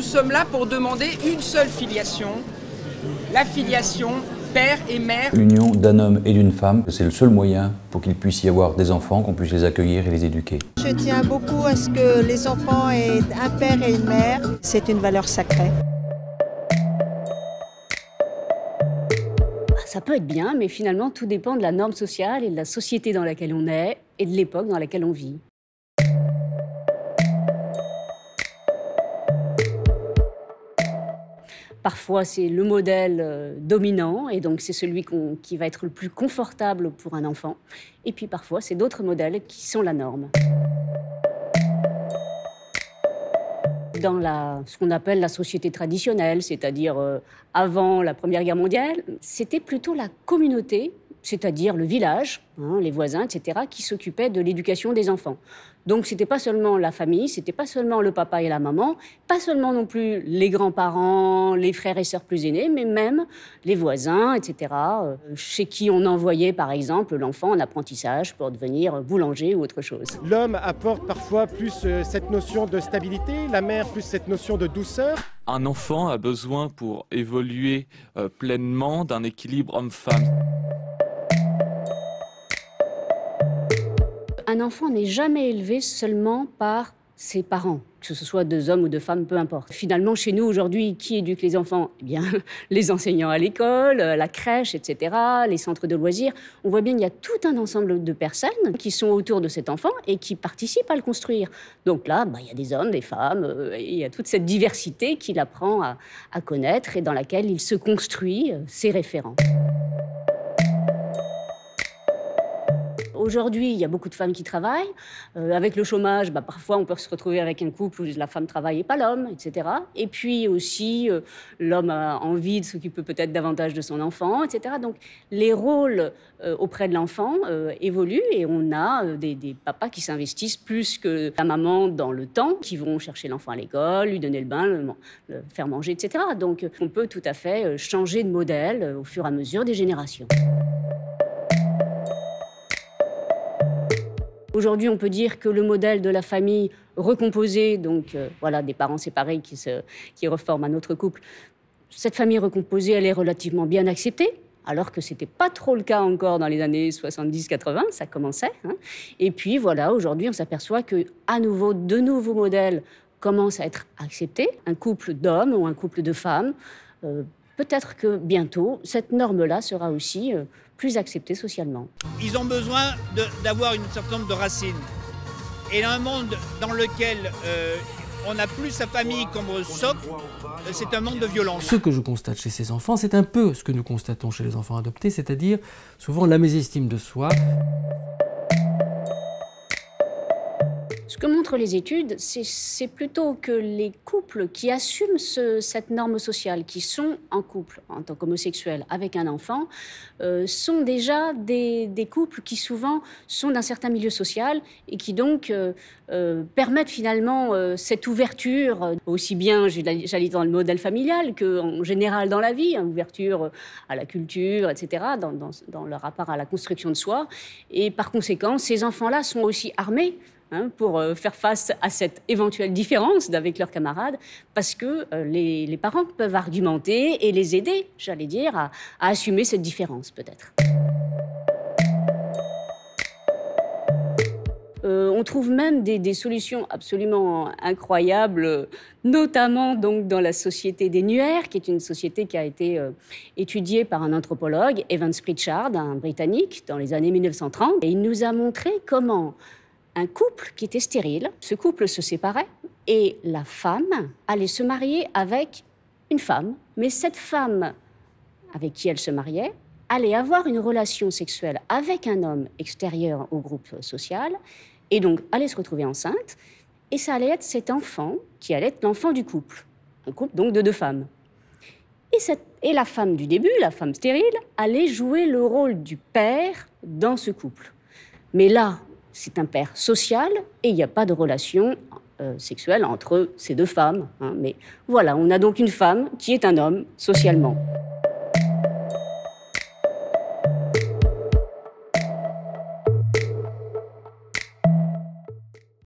Nous sommes là pour demander une seule filiation, la filiation père et mère. L'union d'un homme et d'une femme, c'est le seul moyen pour qu'il puisse y avoir des enfants, qu'on puisse les accueillir et les éduquer. Je tiens beaucoup à ce que les enfants aient un père et une mère. C'est une valeur sacrée. Ça peut être bien, mais finalement, tout dépend de la norme sociale et de la société dans laquelle on est et de l'époque dans laquelle on vit. Parfois, c'est le modèle euh, dominant, et donc c'est celui qui va être le plus confortable pour un enfant. Et puis parfois, c'est d'autres modèles qui sont la norme. Dans ce qu'on appelle la société traditionnelle, c'est-à-dire euh, avant la Première Guerre mondiale, c'était plutôt la communauté c'est-à-dire le village, hein, les voisins, etc., qui s'occupaient de l'éducation des enfants. Donc c'était pas seulement la famille, c'était pas seulement le papa et la maman, pas seulement non plus les grands-parents, les frères et sœurs plus aînés, mais même les voisins, etc., euh, chez qui on envoyait par exemple l'enfant en apprentissage pour devenir boulanger ou autre chose. L'homme apporte parfois plus euh, cette notion de stabilité, la mère plus cette notion de douceur. Un enfant a besoin pour évoluer euh, pleinement d'un équilibre homme-femme. Un enfant n'est jamais élevé seulement par ses parents, que ce soit deux hommes ou deux femmes, peu importe. Finalement, chez nous aujourd'hui, qui éduque les enfants? Eh bien, les enseignants à l'école, la crèche, etc., les centres de loisirs. On voit bien qu'il y a tout un ensemble de personnes qui sont autour de cet enfant et qui participent à le construire. Donc là, bah, il y a des hommes, des femmes, euh, il y a toute cette diversité qu'il apprend à, à connaître et dans laquelle il se construit euh, ses référents. Aujourd'hui, il y a beaucoup de femmes qui travaillent. Euh, avec le chômage, bah, parfois, on peut se retrouver avec un couple où la femme travaille et pas l'homme, etc. Et puis aussi, euh, l'homme a envie de s'occuper peut-être davantage de son enfant, etc. Donc, les rôles euh, auprès de l'enfant évoluent et on a des, papas qui s'investissent plus que la maman dans le temps, qui vont chercher l'enfant à l'école, lui donner le bain, le faire manger, etc. Donc, on peut tout à fait changer de modèle au fur et à mesure des générations. Aujourd'hui, on peut dire que le modèle de la famille recomposée, donc euh, voilà, des parents séparés qui, se, qui reforment un autre couple, cette famille recomposée, elle est relativement bien acceptée, alors que ce n'était pas trop le cas encore dans les années 70-80, ça commençait. Hein. Et puis voilà, aujourd'hui, on s'aperçoit que à nouveau, de nouveaux modèles commencent à être acceptés. Un couple d'hommes ou un couple de femmes euh, peut-être que bientôt, cette norme-là sera aussi euh, plus acceptée socialement. Ils ont besoin d'avoir une certain nombre de racines. Et dans un monde dans lequel euh, on n'a plus sa famille comme socle, c'est un monde de violence. Ce que je constate chez ces enfants, c'est un peu ce que nous constatons chez les enfants adoptés, c'est-à-dire souvent la mésestime de soi. Ce que montrent les études, c'est plutôt que les couples qui assument cette norme sociale, qui sont en couple en tant qu'homosexuels avec un enfant, euh, sont déjà des, couples qui souvent sont d'un certain milieu social et qui donc euh, euh, permettent finalement cette ouverture, aussi bien, j'allais dans le modèle familial qu'en général dans la vie, hein, ouverture à la culture, etc., dans, dans, dans leur rapport à la construction de soi. Et par conséquent, ces enfants-là sont aussi armés Hein, pour euh, faire face à cette éventuelle différence avec leurs camarades, parce que euh, les, parents peuvent argumenter et les aider, j'allais dire, à, assumer cette différence peut-être. Euh, on trouve même des, solutions absolument incroyables, notamment donc dans la société des Nuers, qui est une société qui a été étudiée par un anthropologue, Evans Pritchard, un Britannique, dans les années 1930. Et il nous a montré comment un couple qui était stérile. Ce couple se séparait et la femme allait se marier avec une femme. Mais cette femme avec qui elle se mariait allait avoir une relation sexuelle avec un homme extérieur au groupe social et donc allait se retrouver enceinte. Et ça allait être cet enfant qui allait être l'enfant du couple. Un couple donc de deux femmes. Et, et la femme du début, la femme stérile, allait jouer le rôle du père dans ce couple. Mais là, c'est un père social et il n'y a pas de relation euh, sexuelle entre ces deux femmes. Hein. Mais voilà, on a donc une femme qui est un homme socialement.